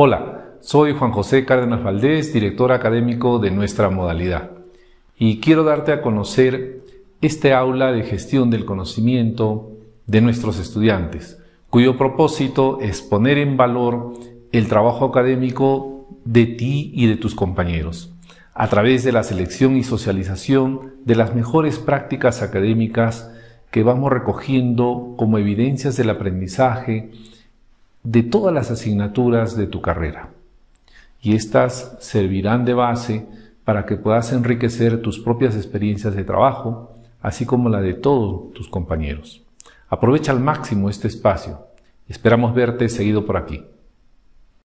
Hola, soy Juan José Cárdenas Valdés, director académico de nuestra modalidad, y quiero darte a conocer este aula de gestión del conocimiento de nuestros estudiantes, cuyo propósito es poner en valor el trabajo académico de ti y de tus compañeros, a través de la selección y socialización de las mejores prácticas académicas que vamos recogiendo como evidencias del aprendizaje de todas las asignaturas de tu carrera. Y estas servirán de base para que puedas enriquecer tus propias experiencias de trabajo, así como la de todos tus compañeros. Aprovecha al máximo este espacio. Esperamos verte seguido por aquí.